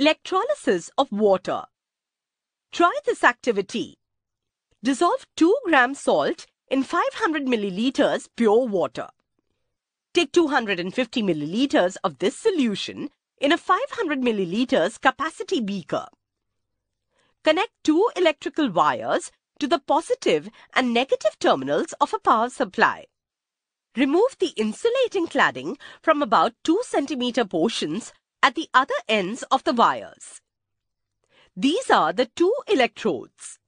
Electrolysis of water. Try this activity. Dissolve 2 gram salt in 500 milliliters pure water. Take 250 milliliters of this solution in a 500 milliliters capacity beaker. Connect two electrical wires to the positive and negative terminals of a power supply. Remove the insulating cladding from about 2 centimeter portions at the other ends of the wires. These are the two electrodes.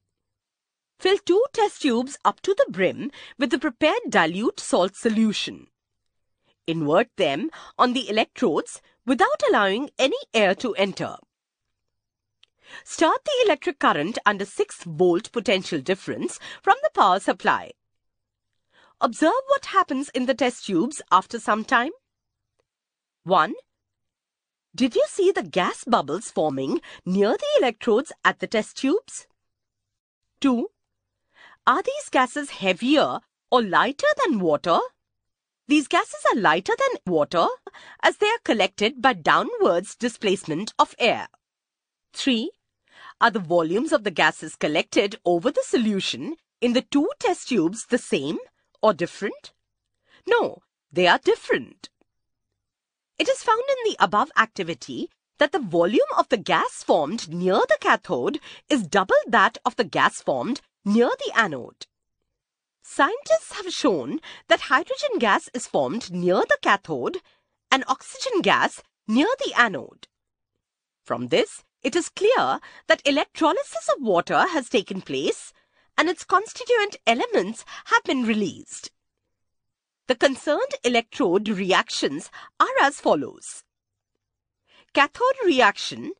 Fill two test tubes up to the brim with the prepared dilute salt solution. Invert them on the electrodes without allowing any air to enter. Start the electric current under 6 volt potential difference from the power supply. Observe what happens in the test tubes after some time. 1. Did you see the gas bubbles forming near the electrodes at the test tubes? 2. Are these gases heavier or lighter than water? These gases are lighter than water as they are collected by downwards displacement of air. 3. Are the volumes of the gases collected over the solution in the two test tubes the same or different? No, they are different. Found in the above activity that the volume of the gas formed near the cathode is double that of the gas formed near the anode. Scientists have shown that hydrogen gas is formed near the cathode and oxygen gas near the anode. From this, it is clear that electrolysis of water has taken place and its constituent elements have been released. The concerned electrode reactions are as follows. Cathode reaction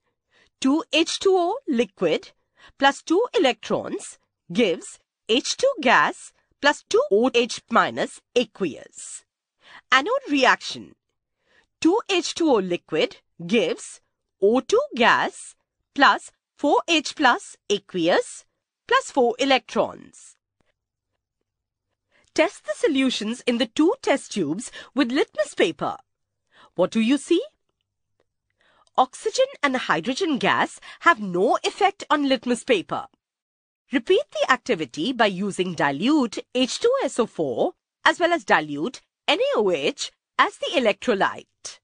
2H2O liquid plus 2 electrons gives H2 gas plus 2OH minus aqueous. Anode reaction 2H2O liquid gives O2 gas plus 4H plus aqueous plus 4 electrons. Test the solutions in the two test tubes with litmus paper. What do you see? Oxygen and hydrogen gas have no effect on litmus paper. Repeat the activity by using dilute H2SO4 as well as dilute NaOH as the electrolyte.